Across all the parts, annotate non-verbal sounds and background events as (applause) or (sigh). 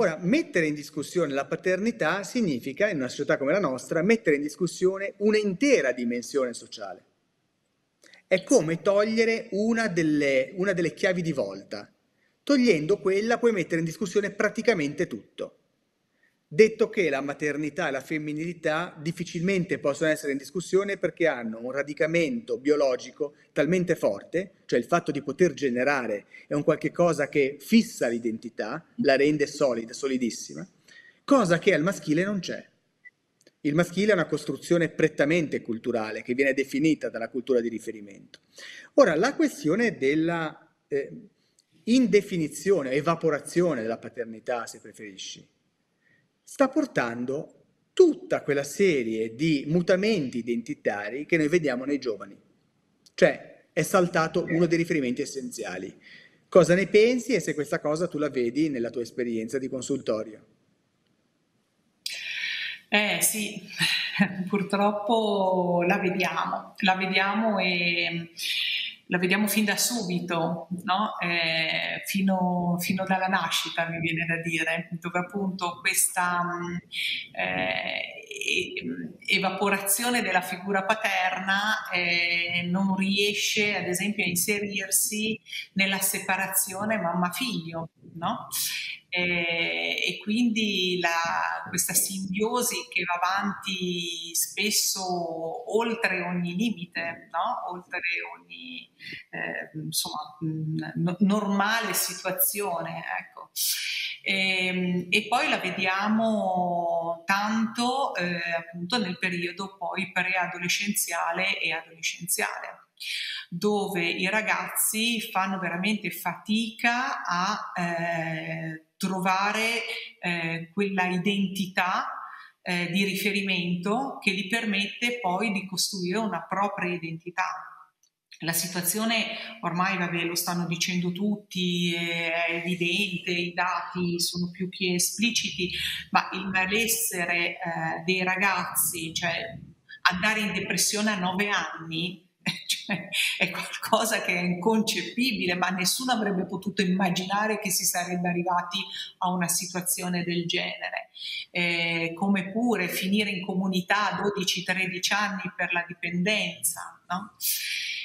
Ora, mettere in discussione la paternità significa, in una società come la nostra, mettere in discussione un'intera dimensione sociale. È come togliere una delle, una delle chiavi di volta. Togliendo quella puoi mettere in discussione praticamente tutto. Detto che la maternità e la femminilità difficilmente possono essere in discussione perché hanno un radicamento biologico talmente forte, cioè il fatto di poter generare è un qualche cosa che fissa l'identità, la rende solida, solidissima, cosa che al maschile non c'è. Il maschile è una costruzione prettamente culturale che viene definita dalla cultura di riferimento. Ora, la questione della eh, indefinizione, evaporazione della paternità, se preferisci, sta portando tutta quella serie di mutamenti identitari che noi vediamo nei giovani. Cioè è saltato uno dei riferimenti essenziali. Cosa ne pensi e se questa cosa tu la vedi nella tua esperienza di consultorio? Eh sì, (laughs) purtroppo la vediamo, la vediamo e la vediamo fin da subito, no? eh, fino, fino, dalla nascita mi viene da dire, dove appunto questa mm, eh, evaporazione della figura paterna eh, non riesce ad esempio a inserirsi nella separazione mamma-figlio. No? Eh, e quindi la, questa simbiosi che va avanti spesso oltre ogni limite, no? oltre ogni eh, insomma, n- normale situazione. Ecco. E, ehm, e, poi la vediamo tanto eh, appunto nel periodo poi preadolescenziale e adolescenziale dove i ragazzi fanno veramente fatica a eh, trovare eh, quella identità eh, di riferimento che gli permette poi di costruire una propria identità. La situazione ormai, vabbè, lo stanno dicendo tutti, è evidente, i dati sono più che espliciti, ma il malessere eh, dei ragazzi, cioè andare in depressione a nove anni, (laughs) cioè, è qualcosa che è inconcepibile, ma nessuno avrebbe potuto immaginare che si sarebbe arrivati a una situazione del genere. Eh, come pure finire in comunità a 12-13 anni per la dipendenza. No?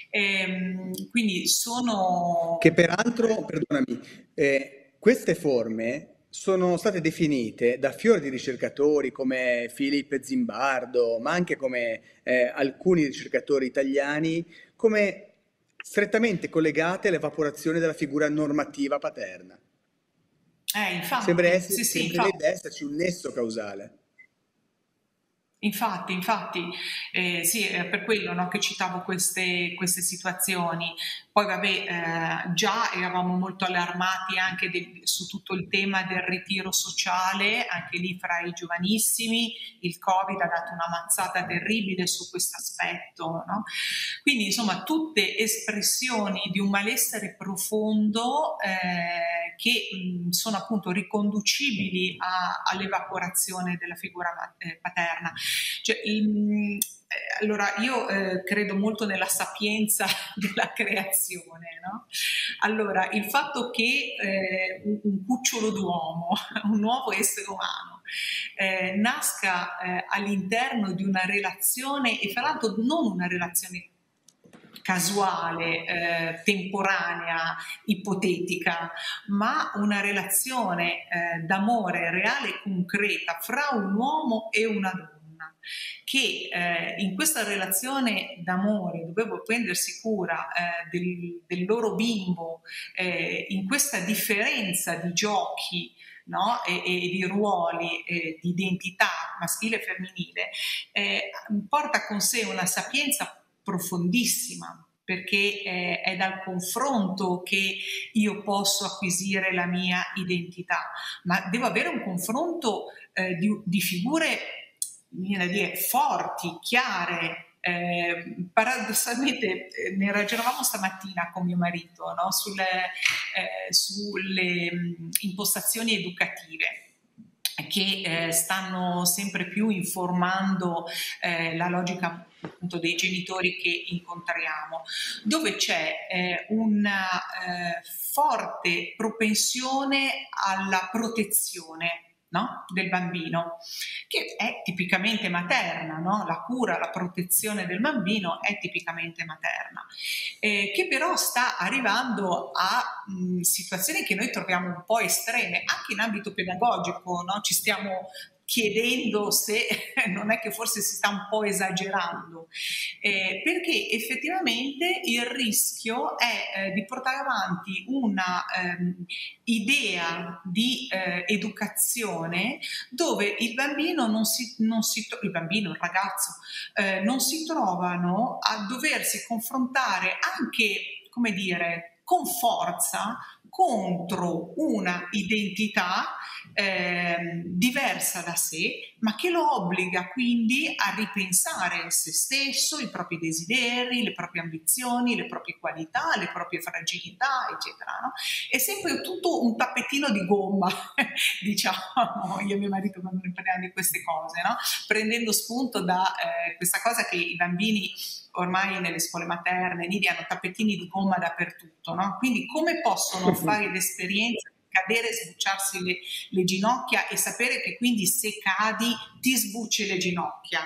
Eh, quindi sono... Che peraltro, perdonami, eh, queste forme sono state definite da fior di ricercatori come Filippo Zimbardo, ma anche come eh, alcuni ricercatori italiani, come strettamente collegate all'evaporazione della figura normativa paterna. Eh, infatti, sembra, essere, sì, sì, sembra infatti. esserci un nesso causale. Infatti, infatti, eh, sì, è per quello no, che citavo queste, queste situazioni. Poi vabbè, eh, già eravamo molto allarmati anche de- su tutto il tema del ritiro sociale, anche lì fra i giovanissimi, il Covid ha dato una mazzata terribile su questo aspetto. No? Quindi insomma tutte espressioni di un malessere profondo eh, che mh, sono appunto riconducibili a, all'evaporazione della figura eh, paterna. Cioè, il, eh, allora, io eh, credo molto nella sapienza (laughs) della creazione. No? Allora, il fatto che eh, un, un, cucciolo d'uomo, (laughs) un nuovo essere umano, eh, nasca eh, all'interno di una relazione, e fra l'altro non una relazione casuale, eh, temporanea, ipotetica, ma una relazione eh, d'amore reale e concreta fra un uomo e una donna che eh, in questa relazione d'amore dovevo prendersi cura eh, del, del, loro bimbo, eh, in questa differenza di giochi no? e, e, di ruoli, di identità maschile e femminile, eh, porta con sé una sapienza profondissima perché eh, è dal confronto che io posso acquisire la mia identità, ma devo avere un confronto eh, di, di, figure dire, forti, chiare. Eh, paradossalmente eh, ne ragionavamo stamattina con mio marito no? sulle, eh, sulle mh, impostazioni educative. Che eh, stanno sempre più informando eh, la logica appunto dei genitori che incontriamo, dove c'è eh, una eh, forte propensione alla protezione no? del bambino, che è tipicamente materna, no? la cura, la protezione del bambino è tipicamente materna, eh, che però sta arrivando a mh, situazioni che noi troviamo un po' estreme, anche in ambito pedagogico, no? ci stiamo chiedendo se (laughs) non è che forse si sta un po' esagerando, eh, perché effettivamente il rischio è eh, di portare avanti una ehm, idea di eh, educazione dove il bambino non si, non si il bambino, il ragazzo, eh, non si trovano a doversi confrontare anche, come dire, con forza contro una identità eh, diversa da sé, ma che lo obbliga quindi a ripensare se stesso, i propri desideri, le proprie ambizioni, le proprie qualità, le proprie fragilità, eccetera. No? È sempre tutto un tappetino di gomma, (laughs) diciamo, io e mio marito quando ne parliamo di queste cose, no? prendendo spunto da eh, questa cosa che i bambini ormai nelle scuole materne, lì hanno tappetini di gomma dappertutto, no? quindi come possono (laughs) fare l'esperienza cadere, sbucciarsi le, le, ginocchia e sapere che quindi se cadi ti sbucci le ginocchia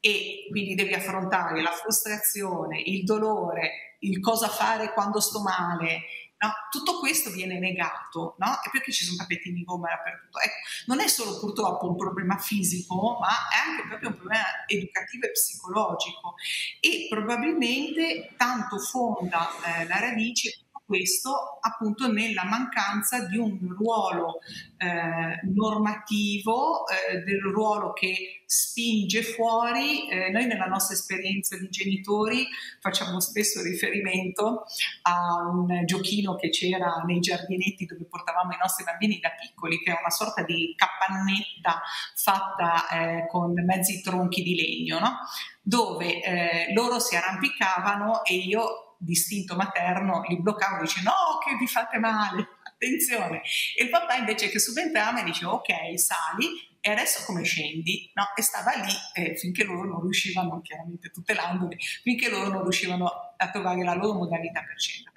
e quindi devi affrontare la frustrazione, il dolore, il cosa fare quando sto male, No? Tutto questo viene negato, no? E perché ci sono tappetini di gomma dappertutto? Ecco, non è solo purtroppo un problema fisico, ma è anche proprio un problema educativo e psicologico e probabilmente tanto fonda eh, la radice questo appunto nella mancanza di un ruolo eh, normativo, eh, del ruolo che spinge fuori. Eh, noi nella nostra esperienza di genitori facciamo spesso riferimento a un giochino che c'era nei giardinetti dove portavamo i nostri bambini da piccoli, che è una sorta di capannetta fatta eh, con mezzi tronchi di legno, no? dove eh, loro si arrampicavano e io distinto materno li bloccava e dice no che vi fate male, attenzione. E il papà invece che subentrava dice ok sali e adesso come scendi? No? E stava lì eh, finché loro non riuscivano, chiaramente tutelandoli, finché loro non riuscivano a trovare la loro modalità per scendere.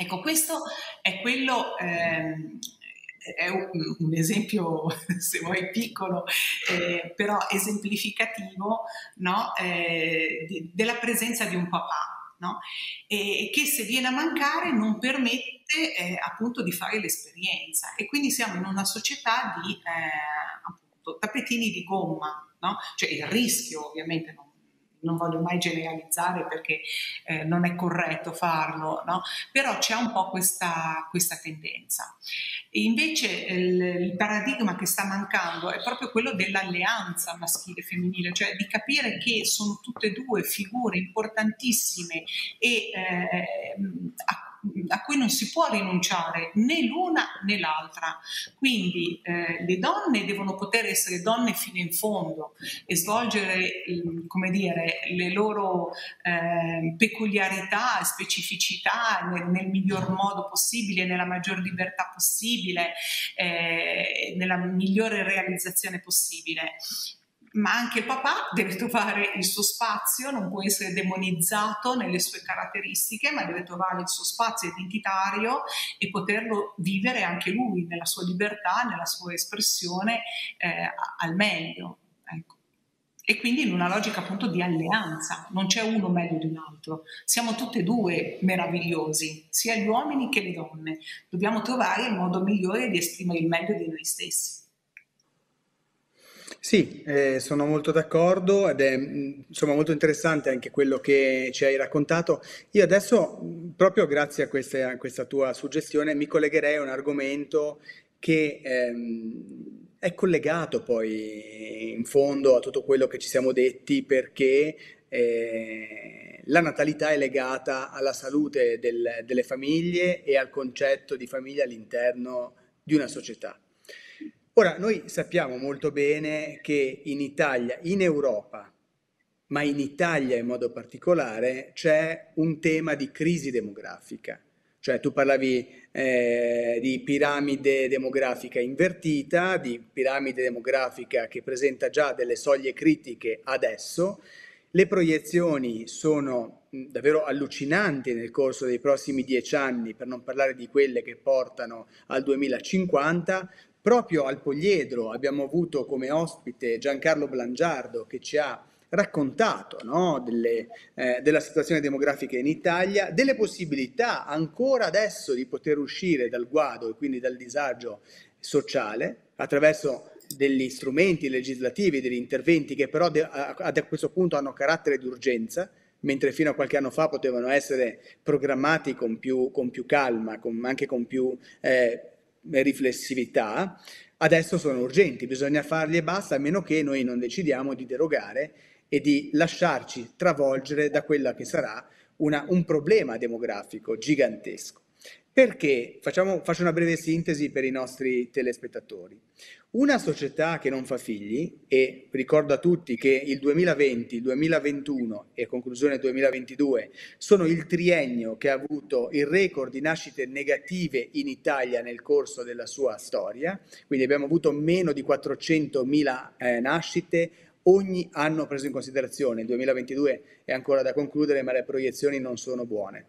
Ecco, questo è quello... Ehm, è un, un, esempio, (laughs) se vuoi, piccolo, eh, però esemplificativo no? eh, di, della presenza di un papà no? e che se viene a mancare non permette eh, appunto di fare l'esperienza e quindi siamo in una società di eh, appunto, tappetini di gomma, no? cioè il rischio ovviamente non non voglio mai generalizzare perché eh, non è corretto farlo, no? però c'è un po' questa, questa tendenza. Invece il, il, paradigma che sta mancando è proprio quello dell'alleanza maschile e femminile, cioè di capire che sono tutte e due figure importantissime e eh, a a cui non si può rinunciare né l'una né l'altra. Quindi eh, le donne devono poter essere donne fino in fondo e svolgere, come dire, le loro eh, peculiarità, specificità nel, nel, miglior modo possibile, nella maggior libertà possibile, eh, nella migliore realizzazione possibile ma anche papà (laughs) deve trovare il suo spazio, non può essere demonizzato nelle sue caratteristiche, ma deve trovare il suo spazio identitario e poterlo vivere anche lui nella sua libertà, nella sua espressione eh, al meglio. Ecco. E quindi in una logica appunto di alleanza, non c'è uno meglio di un altro, siamo tutti e due meravigliosi, sia gli uomini che le donne, dobbiamo trovare il modo migliore di esprimere il meglio di noi stessi. Sì, eh, sono molto d'accordo ed è insomma molto interessante anche quello che ci hai raccontato. Io adesso, proprio grazie a questa, a questa tua suggestione, mi collegherei a un argomento che ehm, è collegato poi in fondo a tutto quello che ci siamo detti perché eh, la natalità è legata alla salute del, delle famiglie e al concetto di famiglia all'interno di una società. Ora, noi sappiamo molto bene che in Italia, in Europa, ma in Italia in modo particolare, c'è un tema di crisi demografica. Cioè tu parlavi eh, di piramide demografica invertita, di piramide demografica che presenta già delle soglie critiche adesso. Le proiezioni sono davvero allucinanti nel corso dei prossimi dieci anni, per non parlare di quelle che portano al 2050. Proprio al Poliedro abbiamo avuto come ospite Giancarlo Blangiardo che ci ha raccontato no? delle, eh, della situazione demografica in Italia, delle possibilità ancora adesso di poter uscire dal guado e quindi dal disagio sociale attraverso degli strumenti legislativi, degli interventi che però a, a questo punto hanno carattere di urgenza, mentre fino a qualche anno fa potevano essere programmati con più, con più calma, con, anche con più eh, riflessività, adesso sono urgenti, bisogna farli e basta, a meno che noi non decidiamo di derogare e di lasciarci travolgere da quella che sarà una, un problema demografico gigantesco. Perché? Facciamo, faccio una breve sintesi per i nostri telespettatori. Una società che non fa figli, e ricordo a tutti che il 2020, il 2021 e conclusione 2022 sono il triennio che ha avuto il record di nascite negative in Italia nel corso della sua storia, quindi abbiamo avuto meno di 400.000 eh, nascite, ogni anno preso in considerazione. Il 2022 è ancora da concludere, ma le proiezioni non sono buone.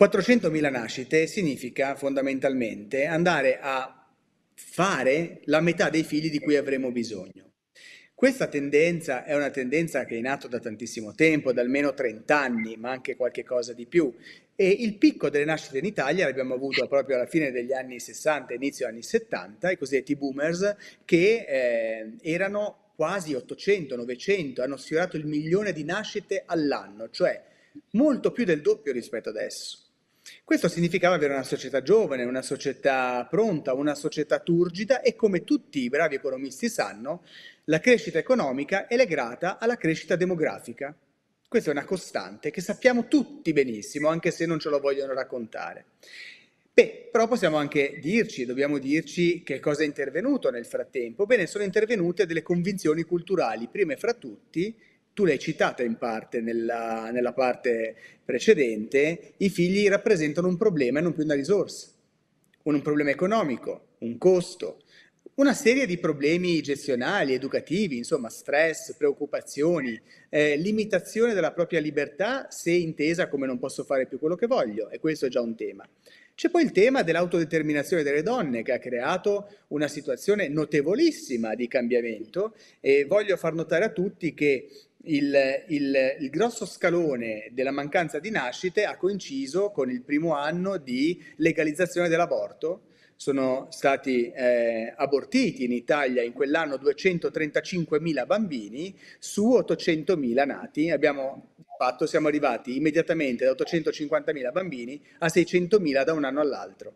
400.000 nascite significa fondamentalmente andare a fare la metà dei figli di cui avremo bisogno. Questa tendenza è una tendenza che è in atto da tantissimo tempo, da almeno 30 anni, ma anche qualche cosa di più. E il picco delle nascite in Italia l'abbiamo avuto proprio alla fine degli anni 60, inizio anni 70, i cosiddetti boomers, che eh, erano quasi 800, 900, hanno sfiorato il milione di nascite all'anno, cioè molto più del doppio rispetto adesso. Questo significava avere una società giovane, una società pronta, una società turgida e come tutti i bravi economisti sanno, la crescita economica è legata alla crescita demografica. Questa è una costante che sappiamo tutti benissimo, anche se non ce lo vogliono raccontare. Beh, però possiamo anche dirci, dobbiamo dirci che cosa è intervenuto nel frattempo. Bene, sono intervenute delle convinzioni culturali, prime fra tutti, tu l'hai citata in parte nella, nella parte precedente, i figli rappresentano un problema e non più una risorsa, un problema economico, un costo, una serie di problemi gestionali, educativi, insomma stress, preoccupazioni, eh, limitazione della propria libertà se intesa come non posso fare più quello che voglio, e questo è già un tema. C'è poi il tema dell'autodeterminazione delle donne che ha creato una situazione notevolissima di cambiamento e voglio far notare a tutti che il, il, il, grosso scalone della mancanza di nascite ha coinciso con il primo anno di legalizzazione dell'aborto. Sono stati eh, abortiti in Italia in quell'anno 235.000 bambini su 800.000 nati. Abbiamo fatto siamo arrivati immediatamente da 850.000 bambini a 600.000 da un anno all'altro.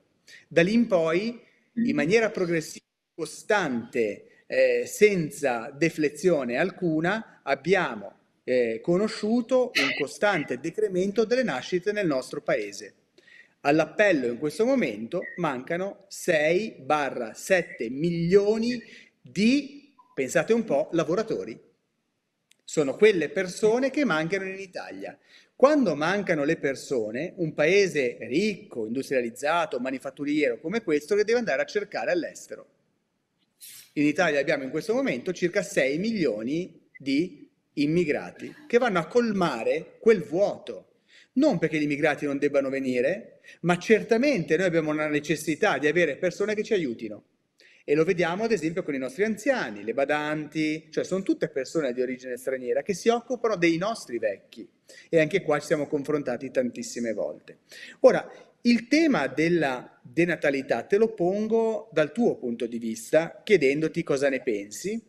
Da lì in poi, in maniera progressiva, costante, eh, senza deflezione alcuna, abbiamo eh, conosciuto un costante decremento delle nascite nel nostro paese. All'appello in questo momento mancano 6-7 milioni di, pensate un po', lavoratori sono quelle persone che mancano in Italia. Quando mancano le persone, un paese ricco, industrializzato, manifatturiero come questo le deve andare a cercare all'estero. In Italia abbiamo in questo momento circa 6 milioni di immigrati che vanno a colmare quel vuoto. Non perché gli immigrati non debbano venire, ma certamente noi abbiamo una necessità di avere persone che ci aiutino. E lo vediamo ad esempio con i nostri anziani, le badanti, cioè sono tutte persone di origine straniera che si occupano dei nostri vecchi. E anche qua ci siamo confrontati tantissime volte. Ora, il tema della denatalità te lo pongo dal tuo punto di vista, chiedendoti cosa ne pensi,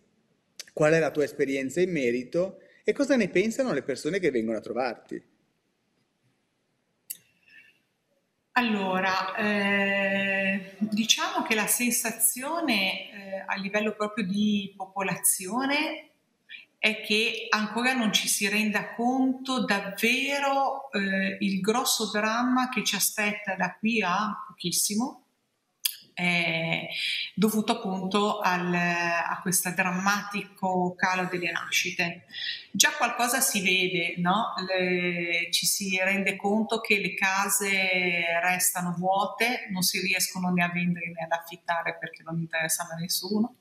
qual è la tua esperienza in merito e cosa ne pensano le persone che vengono a trovarti. Allora, eh, diciamo che la sensazione eh, a livello proprio di popolazione è che ancora non ci si renda conto davvero eh, il grosso dramma che ci aspetta da qui a pochissimo, è dovuto appunto al, a questo drammatico calo delle nascite. Già qualcosa si vede, no? le, ci si rende conto che le case restano vuote, non si riescono né a vendere né ad affittare perché non interessano a nessuno.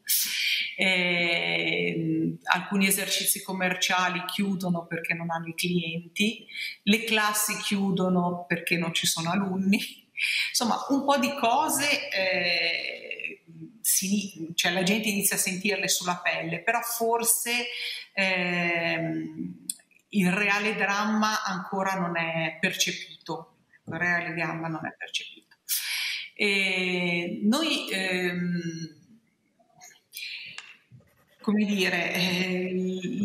Eh, alcuni esercizi commerciali chiudono perché non hanno i clienti, le classi chiudono perché non ci sono alunni Insomma, un po' di cose eh, si, cioè la gente inizia a sentirle sulla pelle, però forse eh, il reale dramma ancora non è percepito. Il reale dramma non è percepito. E noi, ehm, come dire, eh,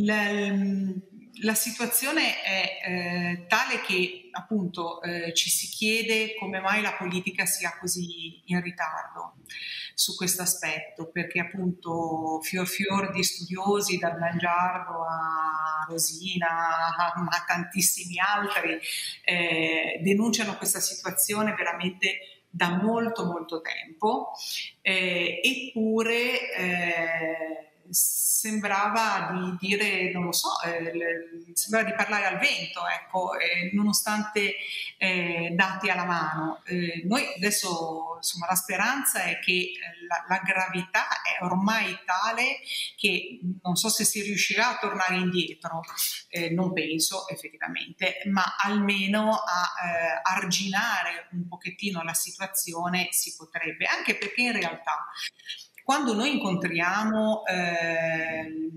la, la situazione è eh, tale che appunto eh, ci si chiede come mai la politica sia così in ritardo su questo aspetto, perché appunto fior fior di studiosi, dal Mangiardo a Rosina, (laughs) a, a tantissimi altri, eh, denunciano questa situazione veramente da molto molto tempo, eh, eppure eh, sembrava di dire, non lo so, eh, sembrava di parlare al vento, ecco, eh, nonostante eh, dati alla mano. Eh, noi adesso, insomma, la speranza è che eh, la, la, gravità è ormai tale che non so se si riuscirà a tornare indietro, eh, non penso effettivamente, ma almeno a arginare un pochettino la situazione si potrebbe, anche perché in realtà quando noi incontriamo eh,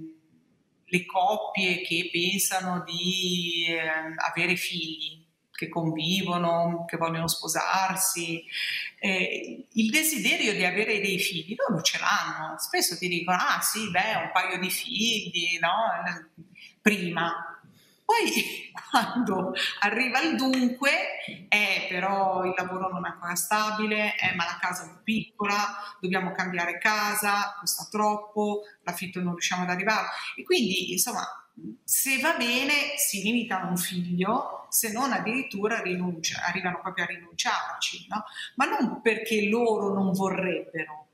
le coppie che pensano di eh, avere figli, che convivono, che vogliono sposarsi, eh, il desiderio di avere dei figli loro ce l'hanno. Spesso ti dicono, ah sì, beh, un paio di figli, no? Prima, poi (laughs) quando arriva il dunque, eh, però il lavoro non è ancora stabile, eh, ma la casa è più piccola, dobbiamo cambiare casa, costa troppo, l'affitto non riusciamo ad arrivare. E quindi, insomma, se va bene si limitano un figlio, se non addirittura rinuncia, arrivano proprio a rinunciarci, no? ma non perché loro non vorrebbero,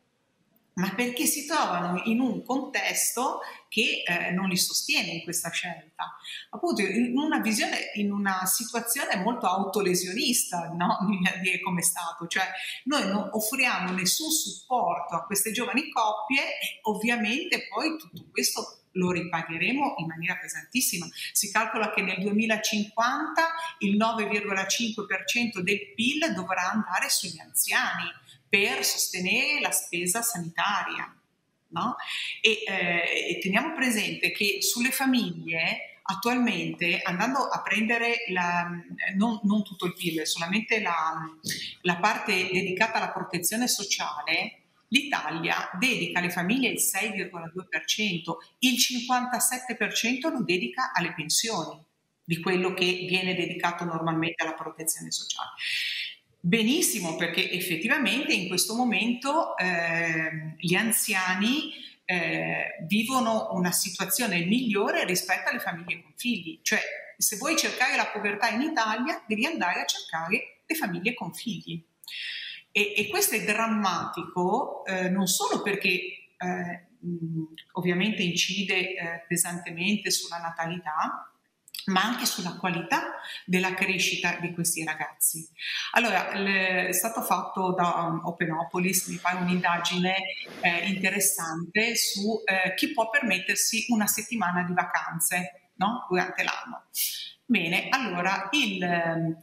ma perché si trovano in un contesto che eh, non li sostiene in questa scelta. Appunto, in una visione, in una situazione molto autolesionista, no? (laughs) Come Stato, cioè noi non offriamo nessun supporto a queste giovani coppie ovviamente poi tutto questo lo ripagheremo in maniera pesantissima. Si calcola che nel 2050 il 9,5% del PIL dovrà andare sugli anziani per sostenere la spesa sanitaria. No? E, eh, e teniamo presente che sulle famiglie attualmente andando a prendere la, non, non, tutto il PIL, solamente la, la, parte dedicata alla protezione sociale, l'Italia dedica alle famiglie il 6,2%, il 57% lo dedica alle pensioni di quello che viene dedicato normalmente alla protezione sociale. Benissimo, perché effettivamente in questo momento eh, gli anziani eh, vivono una situazione migliore rispetto alle famiglie con figli. Cioè, se vuoi cercare la povertà in Italia, devi andare a cercare le famiglie con figli. E, e questo è drammatico eh, non solo perché eh, ovviamente incide eh, pesantemente sulla natalità, ma anche sulla qualità della crescita di questi ragazzi. Allora, è stato fatto da um, Openopolis, mi pare un'indagine eh, interessante su eh, chi può permettersi una settimana di vacanze no? durante l'anno. Bene, allora il 37%,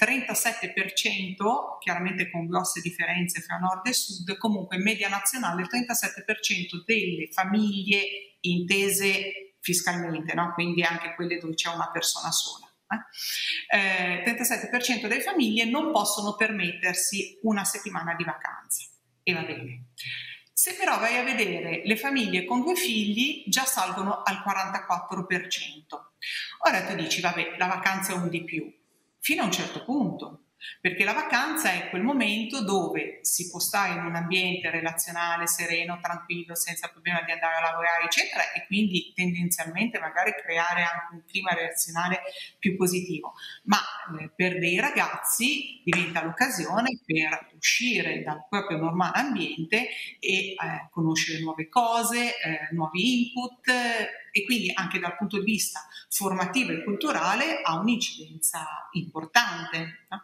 ehm, chiaramente con grosse differenze fra nord e sud, comunque in media nazionale il 37% delle famiglie intese fiscalmente, no? quindi anche quelle dove c'è una persona sola. Eh? Eh, 37% delle famiglie non possono permettersi una settimana di vacanza e va bene. Se però vai a vedere le famiglie con due figli già salgono al 44%. Ora tu dici, vabbè, la vacanza è un di più, fino a un certo punto, perché la vacanza è quel momento dove si può stare in un ambiente relazionale, sereno, tranquillo, senza problema di andare a lavorare, eccetera, e quindi tendenzialmente magari creare anche un clima relazionale più positivo. Ma eh, per dei ragazzi diventa l'occasione per uscire dal proprio normale ambiente e eh, conoscere nuove cose, eh, nuovi input e quindi anche dal punto di vista formativo e culturale ha un'incidenza importante. No?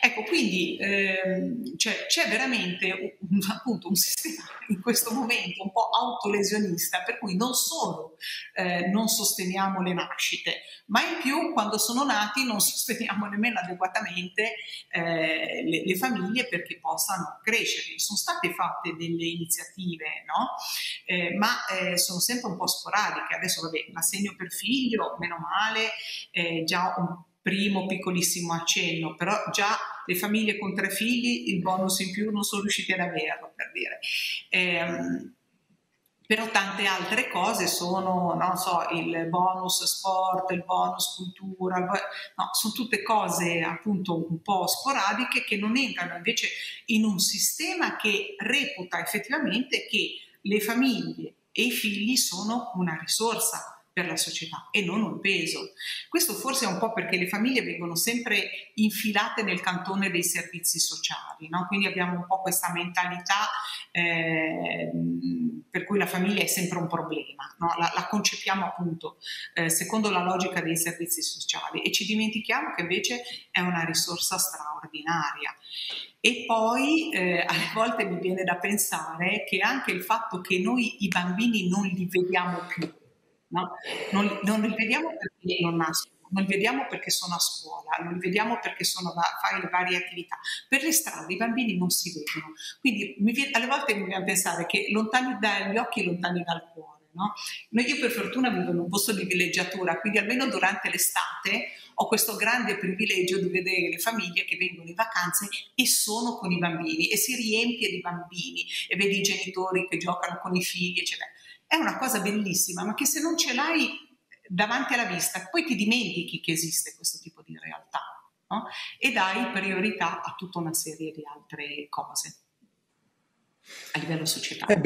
Ecco, quindi ehm, cioè, c'è veramente un, appunto un sistema in questo momento un po' autolesionista, per cui non solo eh, non sosteniamo le nascite, ma in più quando sono nati non (laughs) sosteniamo nemmeno adeguatamente eh, le, le, famiglie perché possano crescere. Sono state fatte delle iniziative, no? eh, ma eh, sono sempre un po' sporadiche. Adesso vabbè, l'assegno per figlio, meno male, eh, già un primo piccolissimo accenno, però già le famiglie con tre figli il bonus in più non sono riusciti ad averlo, per dire. Eh, però tante altre cose sono, non so, il bonus sport, il bonus cultura, no, sono tutte cose appunto un po' sporadiche che non entrano invece in un sistema che reputa effettivamente che le famiglie e i figli sono una risorsa per la società e non un peso. Questo forse è un po' perché le famiglie vengono sempre infilate nel cantone dei servizi sociali, no? quindi abbiamo un po' questa mentalità eh, per cui la famiglia è sempre un problema, no? la, la, concepiamo appunto eh, secondo la logica dei servizi sociali e ci dimentichiamo che invece è una risorsa straordinaria. E poi eh, alle volte mi viene da pensare che anche il fatto che noi i bambini non li vediamo più, No? Non, non, li vediamo perché non nascono, non li vediamo perché sono a scuola, non li vediamo perché sono a fare le varie attività. Per le strade i bambini non si vedono. Quindi viene, alle volte mi viene a pensare che lontani dagli occhi, lontani dal cuore. No? Io per fortuna vivo in un posto di villeggiatura, quindi almeno durante l'estate ho questo grande privilegio di vedere le famiglie che vengono in vacanze e sono con i bambini e si riempie di bambini e vedi i genitori che giocano con i figli, eccetera è una cosa bellissima, ma che se non ce l'hai davanti alla vista, poi ti dimentichi che esiste questo tipo di realtà no? e dai priorità a tutta una serie di altre cose a livello societario. Eh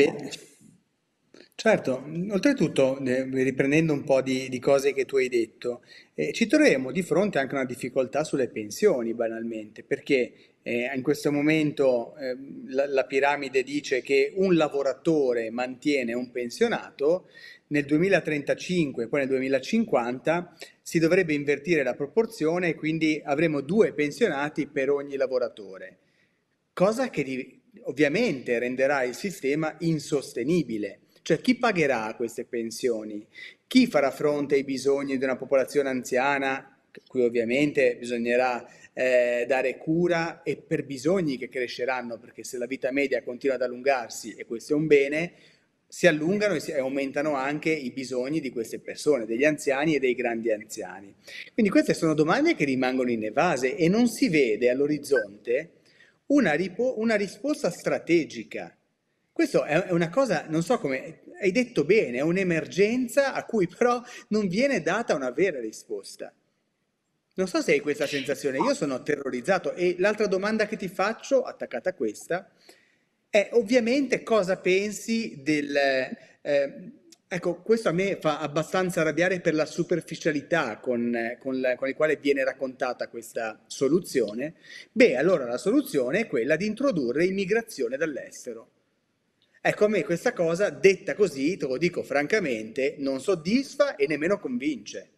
certo, oltretutto, eh, riprendendo un po' di, di, cose che tu hai detto, eh, ci troveremo di fronte anche a una difficoltà sulle pensioni, banalmente, perché eh, in questo momento eh, la, la, piramide dice che un lavoratore mantiene un pensionato, nel 2035 e poi nel 2050 si dovrebbe invertire la proporzione e quindi avremo due pensionati per ogni lavoratore, cosa che ovviamente renderà il sistema insostenibile. Cioè chi pagherà queste pensioni? Chi farà fronte ai bisogni di una popolazione anziana, cui ovviamente bisognerà eh, dare cura e per bisogni che cresceranno, perché se la vita media continua ad allungarsi, e questo è un bene, si allungano e, si, aumentano anche i bisogni di queste persone, degli anziani e dei grandi anziani. Quindi queste sono domande che rimangono inevase e non si vede all'orizzonte una, una risposta strategica. Questo è una cosa, non so come, hai detto bene, è un'emergenza a cui però non viene data una vera risposta. Non so se hai questa sensazione, io sono terrorizzato e l'altra domanda che ti faccio, attaccata a questa, è ovviamente cosa pensi del... Eh, ecco, questo a me fa abbastanza arrabbiare per la superficialità con, con, la, con il quale viene raccontata questa soluzione. Beh, allora la soluzione è quella di introdurre immigrazione dall'estero. Ecco, a me questa cosa, detta così, te lo dico francamente, non soddisfa e nemmeno convince.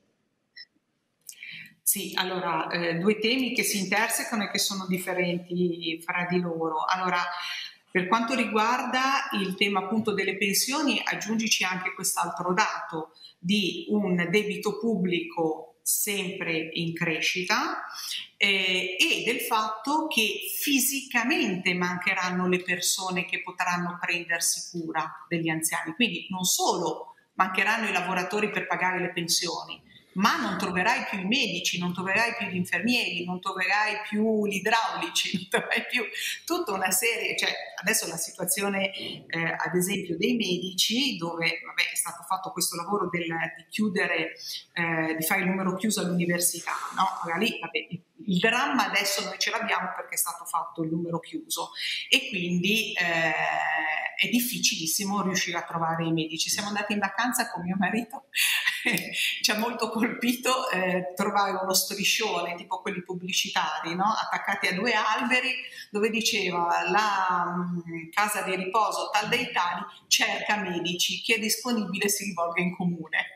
Sì, allora, eh, due temi che si intersecano e che sono differenti fra di loro. Allora, per quanto riguarda il tema appunto delle pensioni, aggiungici anche quest'altro dato di un debito pubblico sempre in crescita eh, e del fatto che fisicamente mancheranno le persone che potranno prendersi cura degli anziani. Quindi non solo mancheranno i lavoratori per pagare le pensioni, ma non troverai più i medici, non troverai più gli infermieri, non troverai più gli idraulici, (laughs) non troverai più tutta una serie, cioè adesso la situazione eh, ad esempio dei medici dove vabbè, è stato fatto questo lavoro del, di chiudere, eh, di fare il numero chiuso all'università, no? Allora lì vabbè, il dramma adesso noi ce l'abbiamo perché è stato fatto il numero chiuso e quindi eh, è difficilissimo riuscire a trovare i medici. Siamo andati in vacanza con mio marito, (laughs) ci ha molto colpito eh, trovare uno striscione tipo quelli pubblicitari no? attaccati a due alberi dove diceva la mh, mm, casa di riposo tal dei tali cerca medici, chi è disponibile si rivolga in comune.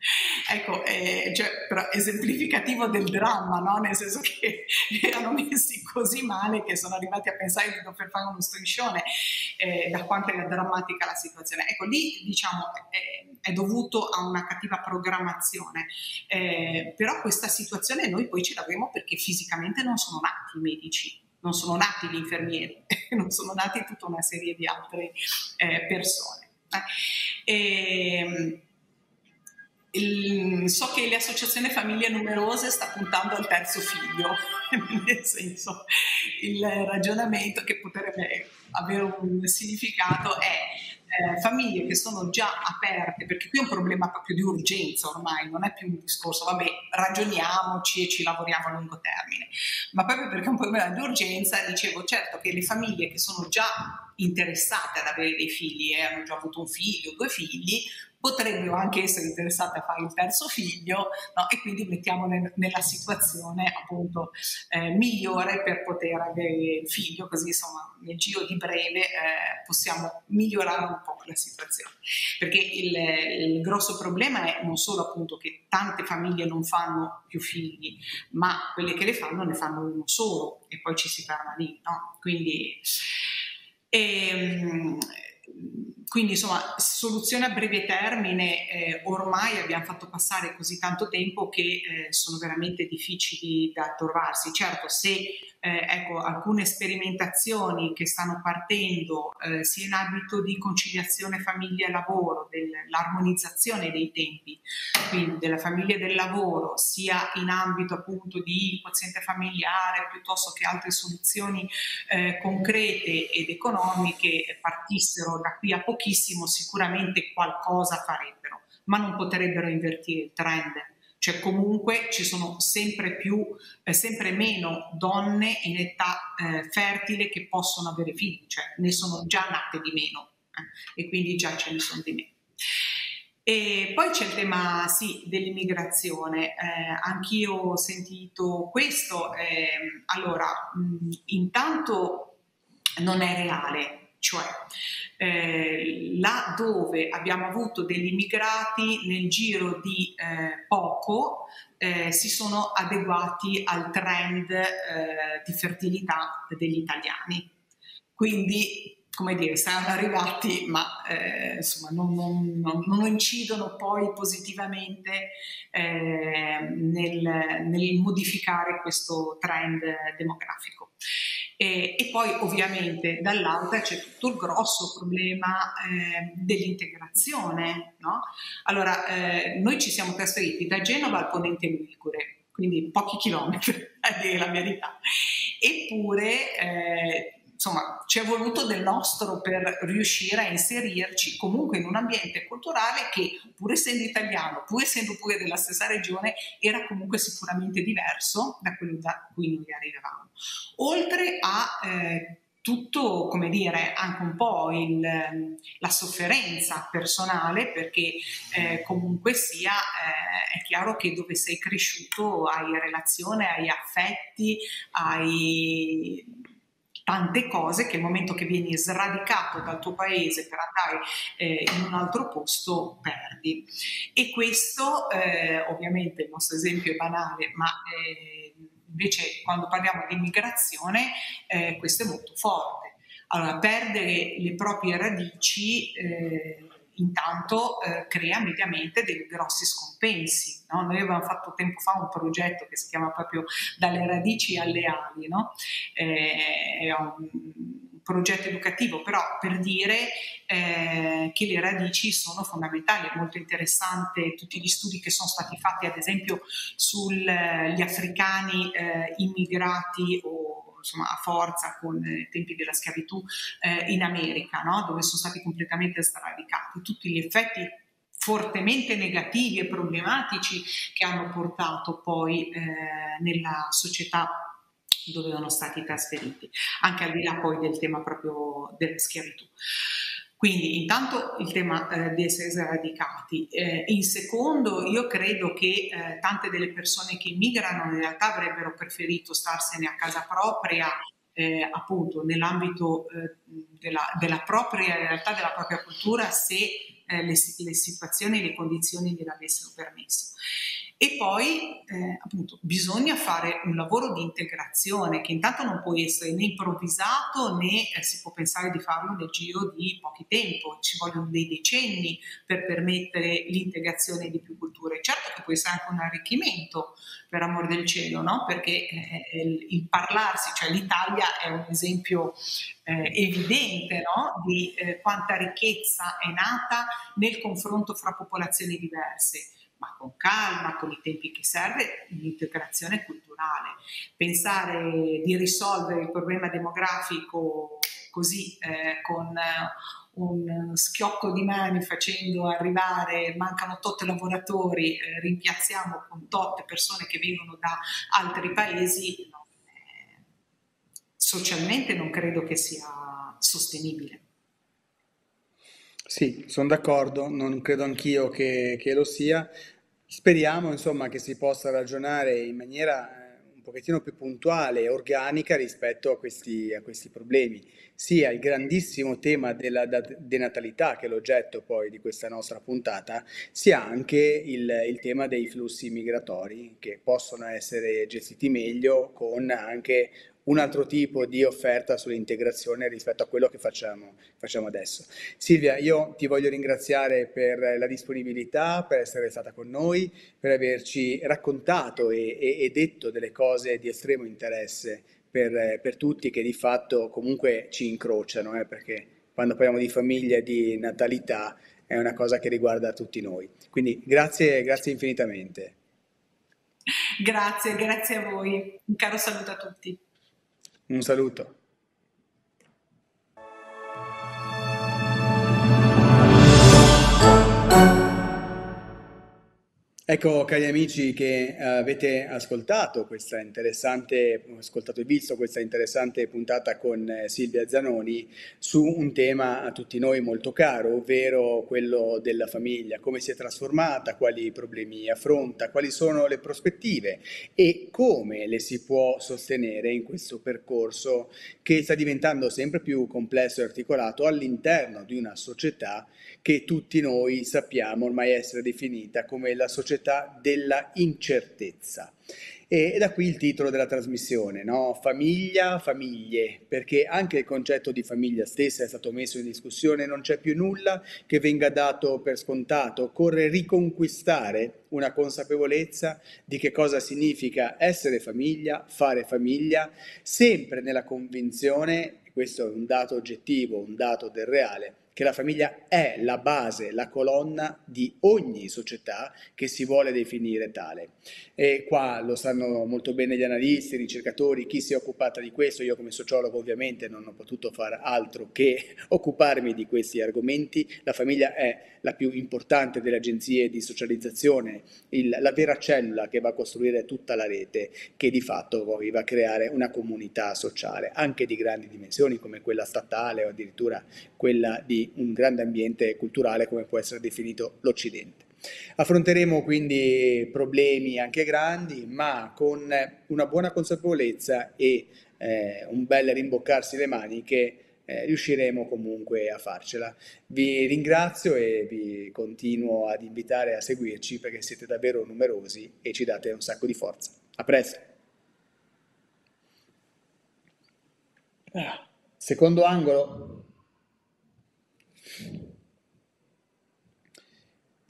(laughs) Ecco, eh, cioè, esemplificativo del dramma, no? nel senso che (laughs) erano messi così male che sono arrivati a pensare di dover fare uno striscione eh, da quanto era drammatica la situazione. Ecco, lì diciamo è, è dovuto a una cattiva programmazione, eh, però questa situazione noi poi ce l'avremo perché fisicamente non sono nati i medici, non sono nati gli infermieri, (laughs) non sono nati tutta una serie di altre eh, persone. E, ehm, il, so che l'associazione Famiglie Numerose sta puntando al terzo figlio, (laughs) nel senso il ragionamento che potrebbe avere un significato è eh, famiglie che sono già aperte, perché qui è un problema proprio di urgenza ormai, non è più un discorso, vabbè, ragioniamoci e ci lavoriamo a lungo termine, ma proprio perché è un problema di urgenza, dicevo certo che le famiglie che sono già interessate ad avere dei figli e hanno già avuto un figlio, due figli, potrebbero anche essere interessate a fare il terzo figlio no? e quindi mettiamo nel, nella situazione appunto eh, migliore per poter avere il figlio, così insomma nel giro di breve eh, possiamo migliorare un po' la situazione. Perché il, il, grosso problema è non solo appunto che tante famiglie non fanno più figli, ma quelle che le fanno ne fanno uno solo e poi ci si ferma lì, no? Quindi... Ehm, quindi insomma, soluzione a breve termine, eh, ormai abbiamo fatto passare così tanto tempo che eh, sono veramente difficili da trovarsi. Certo, se eh, ecco, alcune sperimentazioni che stanno partendo eh, sia in ambito di conciliazione famiglia e lavoro, dell'armonizzazione dei tempi, quindi della famiglia e del lavoro, sia in ambito appunto di quoziente familiare piuttosto che altre soluzioni eh, concrete ed economiche partissero da qui a pochissimo, sicuramente qualcosa farebbero, ma non potrebbero invertire il trend cioè comunque ci sono sempre più, eh, sempre meno donne in età eh, fertile che possono avere figli, cioè ne sono già nate di meno eh, e quindi già ce ne sono di meno. E poi c'è il tema sì, dell'immigrazione, eh, anch'io ho sentito questo, ehm, allora mh, intanto non è reale, cioè eh, là dove abbiamo avuto degli immigrati nel giro di eh, poco eh, si sono adeguati al trend eh, di fertilità degli italiani. Quindi come dire, saranno arrivati, ma eh, insomma non, non, non, incidono poi positivamente eh, nel, nel, modificare questo trend demografico. E, e, poi ovviamente dall'altra c'è tutto il grosso problema eh, dell'integrazione. No? Allora, eh, noi ci siamo trasferiti da Genova al Ponente Ligure, quindi pochi chilometri, (laughs) a dire la verità. Eppure eh, insomma, ci è voluto del nostro per riuscire a inserirci comunque in un ambiente culturale che, pur essendo italiano, pur essendo pure della stessa regione, era comunque sicuramente diverso da quello da cui noi arrivavamo. Oltre a eh, tutto, come dire, anche un po' il, la sofferenza personale, perché eh, comunque sia, eh, è chiaro che dove sei cresciuto hai relazione, hai affetti, hai tante cose che il momento che vieni sradicato dal tuo paese per andare eh, in un altro posto perdi. E questo eh, ovviamente il nostro esempio è banale, ma eh, invece quando parliamo di immigrazione eh, questo è molto forte. Allora, perdere le proprie radici eh, intanto eh, crea mediamente dei grossi scompensi. No? Noi avevamo fatto tempo fa un progetto che si chiama proprio Dalle radici alle ali, no? eh, è un progetto educativo, però per dire eh, che le radici sono fondamentali, è molto interessante tutti gli studi che sono stati fatti ad esempio sugli africani eh, immigrati o insomma, a forza con i tempi della schiavitù eh, in America, no? dove sono stati completamente sradicati. Tutti gli effetti fortemente negativi e problematici che hanno portato poi eh, nella società dove erano stati trasferiti, anche al di là poi del tema proprio della schiavitù. Quindi intanto il tema eh, di essere sradicati. Eh, in secondo, io credo che eh, tante delle persone che immigrano in realtà avrebbero preferito starsene a casa propria, eh, appunto nell'ambito eh, della, della, propria realtà, della propria cultura, se eh, le, le situazioni e le condizioni gliel'avessero permesso. E poi eh, appunto bisogna fare un lavoro di integrazione che intanto non può essere né improvvisato né eh, si può pensare di farlo nel giro di pochi tempo, ci vogliono dei decenni per permettere l'integrazione di più culture. Certo che può essere anche un arricchimento, per amor del cielo, no? perché eh, il, il, parlarsi, cioè l'Italia è un esempio eh, evidente no? di eh, quanta ricchezza è nata nel confronto fra popolazioni diverse ma con calma, con i tempi che serve, l'integrazione culturale. Pensare di risolvere il problema demografico così eh, con un schiocco di mani facendo arrivare, mancano tot lavoratori, eh, rimpiazziamo con tot persone che vengono da altri paesi, no, eh, socialmente non credo che sia sostenibile. Sì, sono d'accordo, non credo anch'io che, che lo sia. Speriamo, insomma, che si possa ragionare in maniera eh, un pochettino più puntuale e organica rispetto a questi, a questi problemi. Sia il grandissimo tema della denatalità, che è l'oggetto poi di questa nostra puntata, sia anche il, il tema dei flussi migratori, che possono essere gestiti meglio con anche un altro tipo di offerta sull'integrazione rispetto a quello che facciamo, facciamo, adesso. Silvia, io ti voglio ringraziare per la disponibilità, per essere stata con noi, per averci raccontato e, e, e detto delle cose di estremo interesse per, per, tutti che di fatto comunque ci incrociano, eh, perché quando parliamo di famiglia e di natalità è una cosa che riguarda tutti noi. Quindi grazie, grazie infinitamente. Grazie, grazie a voi. Un caro saluto a tutti. Un saluto. Ecco, cari amici che eh, avete ascoltato questa interessante, ascoltato e visto questa interessante puntata con eh, Silvia Zanoni su un tema a tutti noi molto caro, ovvero quello della famiglia, come si è trasformata, quali problemi affronta, quali sono le prospettive e come le si può sostenere in questo percorso che sta diventando sempre più complesso e articolato all'interno di una società che tutti noi sappiamo ormai essere definita come la società della incertezza. E da qui il titolo della trasmissione, no? Famiglia, famiglie, perché anche il concetto di famiglia stessa è stato messo in discussione, non c'è più nulla che venga dato per scontato, occorre riconquistare una consapevolezza di che cosa significa essere famiglia, fare famiglia, sempre nella convinzione, questo è un dato oggettivo, un dato del reale, che la famiglia è la base, la colonna di ogni società che si vuole definire tale. E qua lo sanno molto bene gli analisti, i ricercatori, chi si è occupata di questo, io come sociologo ovviamente non ho potuto fare altro che (laughs) occuparmi di questi argomenti. La famiglia è la più importante delle agenzie di socializzazione, il, la vera cellula che va a costruire tutta la rete, che di fatto poi va a creare una comunità sociale, anche di grandi dimensioni come quella statale o addirittura quella di un grande ambiente culturale come può essere definito l'Occidente. Affronteremo quindi problemi anche grandi, ma con una buona consapevolezza e eh, un bel rimboccarsi le maniche eh, riusciremo comunque a farcela. Vi ringrazio e vi continuo ad invitare a seguirci perché siete davvero numerosi e ci date un sacco di forza. A presto! Ah, secondo angolo.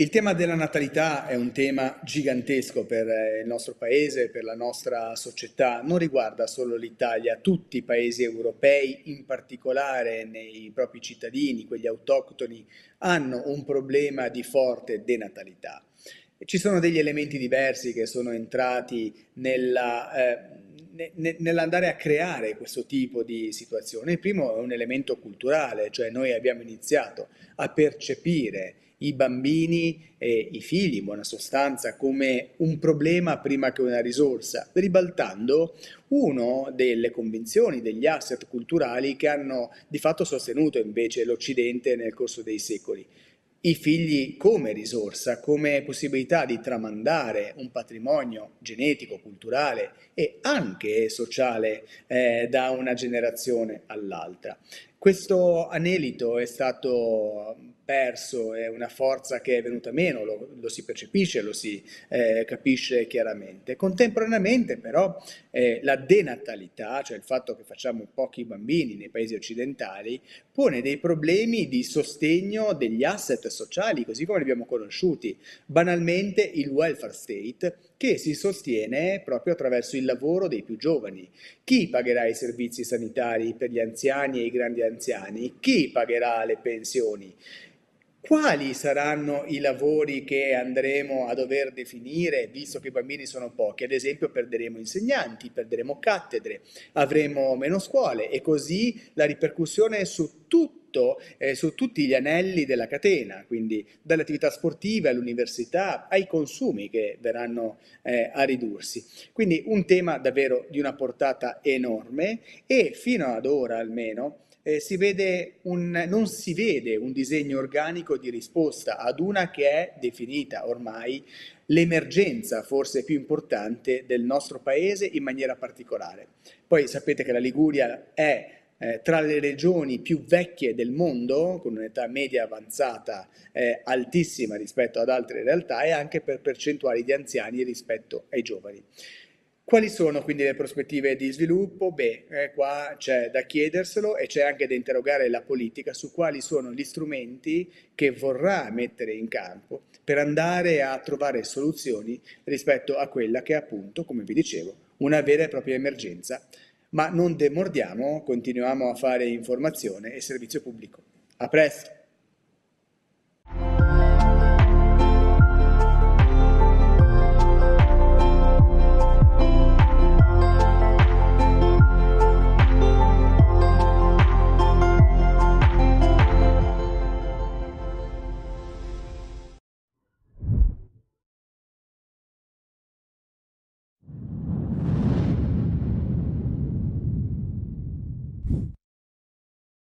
Il tema della natalità è un tema gigantesco per eh, il nostro paese, per la nostra società, non riguarda solo l'Italia, tutti i paesi europei, in particolare nei propri cittadini, quelli autoctoni, hanno un problema di forte denatalità. Ci sono degli elementi diversi che sono entrati nella, eh, nell'andare a creare questo tipo di situazione. Il primo è un elemento culturale, cioè noi abbiamo iniziato a percepire i bambini e i figli, in buona sostanza, come un problema prima che una risorsa, ribaltando una delle convinzioni, degli asset culturali che hanno di fatto sostenuto invece l'Occidente nel corso dei secoli i figli come risorsa, come possibilità di tramandare un patrimonio genetico, culturale e anche sociale eh, da una generazione all'altra. Questo anelito è stato perso, è una forza che è venuta meno, lo, lo si percepisce, lo si eh, capisce chiaramente. Contemporaneamente però eh, la denatalità, cioè il fatto che facciamo pochi bambini nei paesi occidentali, pone dei problemi di sostegno degli asset sociali, così come li abbiamo conosciuti. Banalmente il welfare state, che si sostiene proprio attraverso il lavoro dei più giovani. Chi pagherà i servizi sanitari per gli anziani e i grandi anziani? Chi pagherà le pensioni? Quali saranno i lavori che andremo a dover definire, visto che i bambini sono pochi? Ad esempio perderemo insegnanti, perderemo cattedre, avremo meno scuole e così la ripercussione su tutto, eh, su tutti gli anelli della catena, quindi dalle attività sportive all'università ai consumi che verranno eh, a ridursi. Quindi un tema davvero di una portata enorme e fino ad ora almeno eh, si un, non si vede un disegno organico di risposta ad una che è definita ormai l'emergenza forse più importante del nostro paese in maniera particolare. Poi sapete che la Liguria è eh, tra le regioni più vecchie del mondo, con un'età media avanzata eh, altissima rispetto ad altre realtà e anche per percentuali di anziani rispetto ai giovani. Quali sono quindi le prospettive di sviluppo? Beh, eh, qua c'è da chiederselo e c'è anche da interrogare la politica su quali sono gli strumenti che vorrà mettere in campo per andare a trovare soluzioni rispetto a quella che è appunto, come vi dicevo, una vera e propria emergenza. Ma non demordiamo, continuiamo a fare informazione e servizio pubblico. A presto!